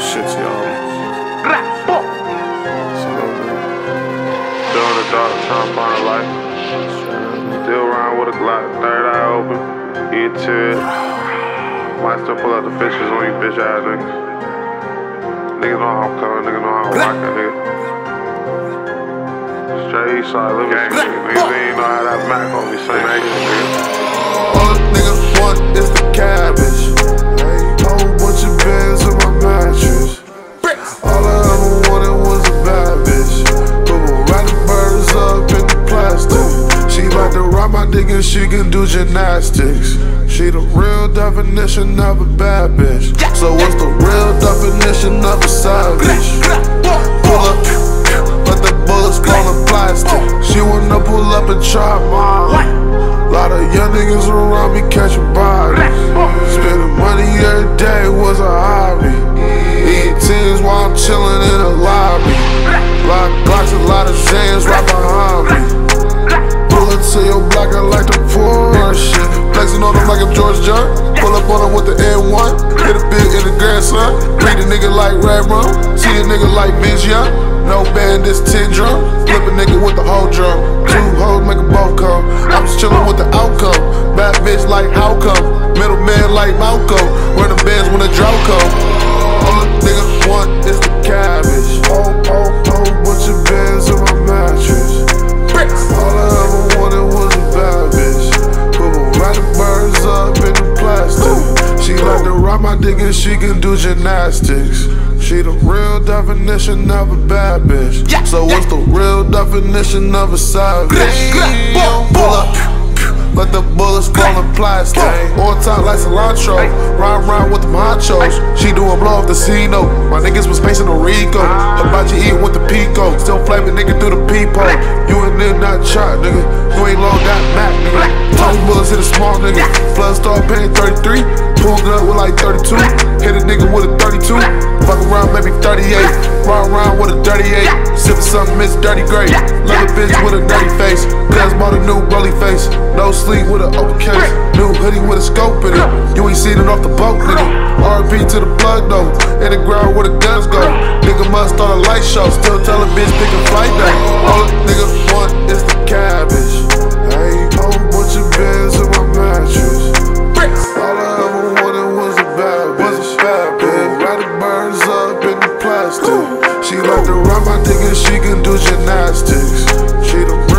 shit y'all. Still in the dark, trying to find a light. Still around with a Glock, third eye open. Eat to it. Might still pull out the fishes on you bitch ass niggas. Niggas know how I'm coming, niggas know how I'm rocking, nigga. Straight east side, living gang, nigga. Niggas ain't know how that Mac on me, same shit, nigga. All a nigga want is the cabbage. And she can do gymnastics. She the real definition of a bad bitch. So what's the real definition of a savage? Pull up, let the bullets in plastic. She wanna pull up and try mine. Lot of young niggas around me catching bodies. Pull up on them with the N1. Hit a bit in the grandson. Read a nigga like Red Rum. See a nigga like Vince Young. No band, this 10 drum. Flip a nigga with the whole drum. Two hoes make a both come. I'm just chillin' with the outcome. Bad bitch like how come? Middle man like Malcolm. Where the bands when the drought come. All a nigga want to ride my dick and she can do gymnastics. She the real definition of a bad bitch. So what's the real definition of a savage? Pull up. Let the bullets fall in plastic. On top like cilantro. Ride around with the machos. She doing blow off the C note. My niggas was pacing the Rico. About you eating with the Pico. Still flaming nigga through the peephole. You and then not shot, nigga. You ain't long got Mac, nigga. Tony bullets hit a small nigga. Flood star paying 33. Pulled up with like 32. Hit a nigga with a 32. Fuck around, maybe 38. Ride around with a 38. Sippin' something, Miss Dirty Gray. Love a bitch with a dirty face. Cuz bought a new rolly face. No sleep with an open case. New hoodie with a scope in it. You ain't seen it off the boat, nigga. RP to the plug though. In the ground where the guns go. Nigga must start a light show. Still tell a bitch pick a flight day. She like to ride my and she can do gymnastics. She the